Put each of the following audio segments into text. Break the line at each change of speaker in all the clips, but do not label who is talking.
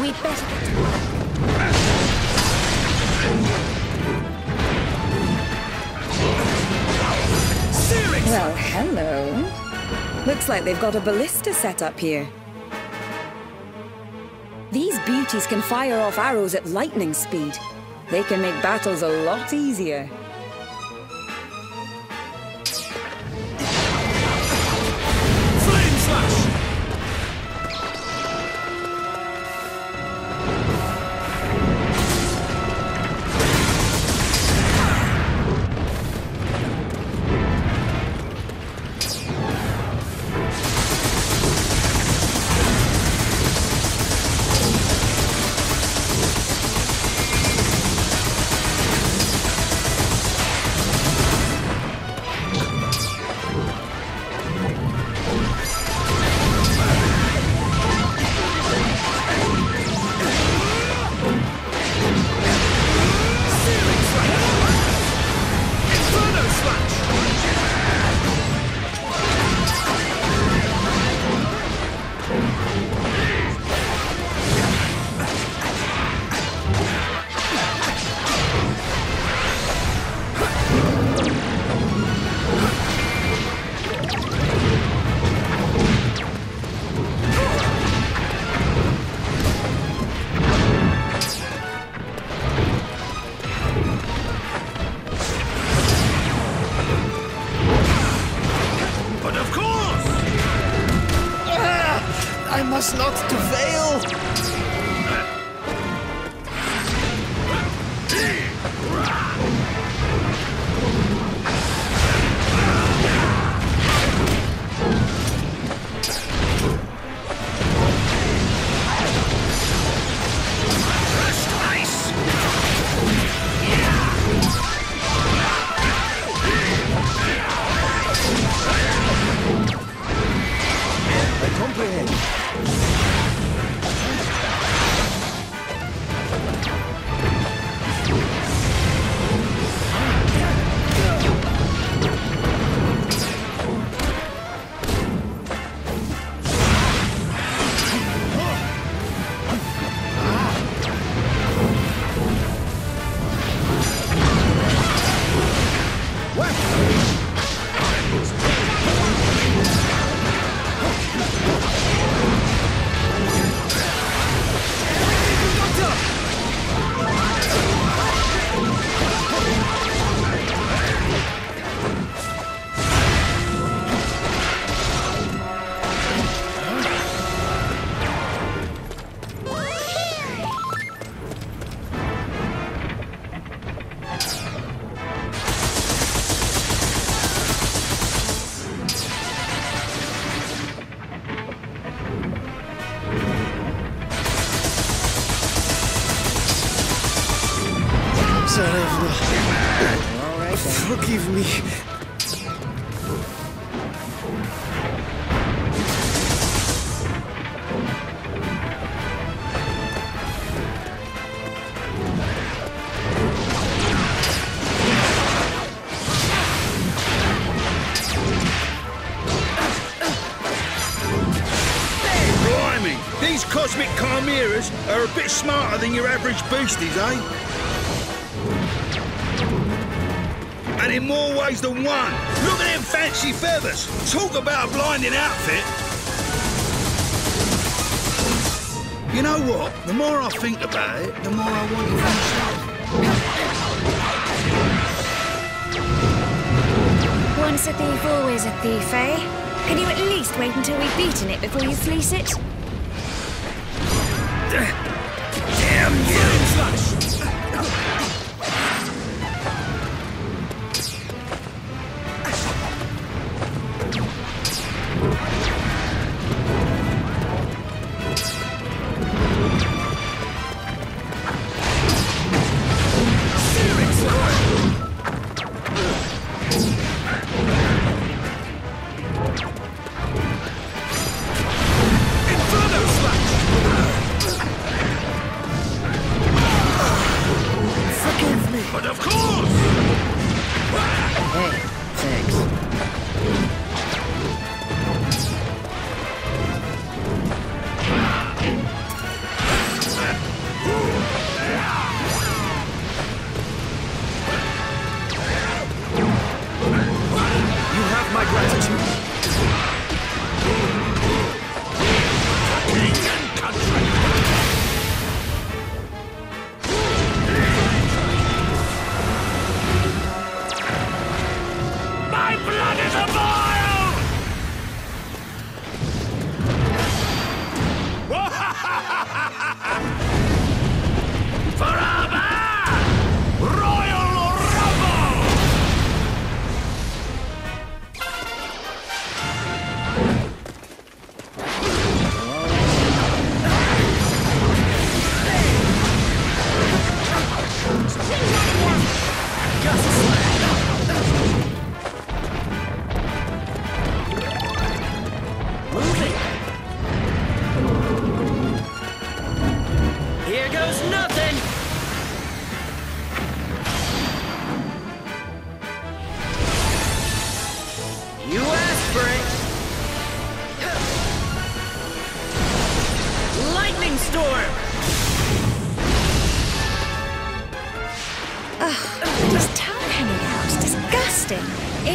We'd better get to work.
Well, hello. Looks like they've got a ballista set up here. These beauties can fire off arrows at lightning speed. They can make battles a lot easier.
Cosmic chimeras are a bit smarter than your average beasties, eh? And in more ways than one. Look at them fancy feathers. Talk about a blinding outfit. You know what? The more I think about it, the more I want for myself.
Once a thief, always a thief, eh? Can you at least wait until we've beaten it before you fleece it?
Damn you!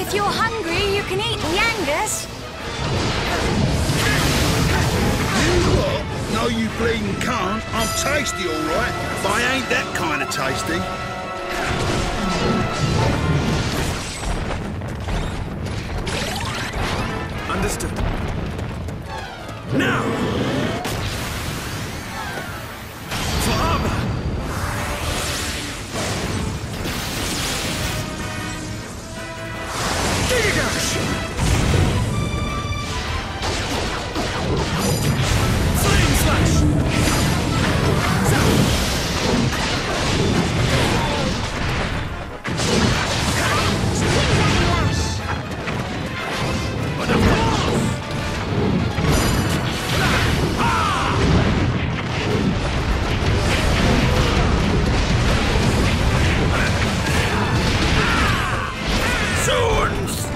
If you're hungry, you can eat the Yangus.
You what? No, you bleeding can't. I'm tasty, all right, but I ain't that kind of tasty.
Understood. Zoons!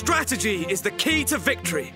Strategy is the key to victory.